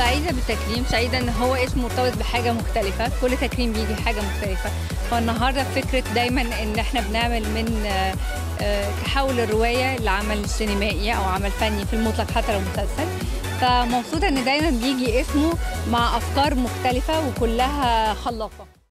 سعيدة بالتكريم. سعيدة إن هو اسم مرتبط بحاجة مختلفة. كل تكريم بيجي حاجة مختلفة. فالنهاردة فكرة دايما إن إحنا بنعمل من آه، آه، تحول الرواية لعمل سينمائي أو عمل فني في المطلق حتى لو مسلسل. فمبسوطة إن دايما بيجي اسمه مع أفكار مختلفة وكلها خلاقة.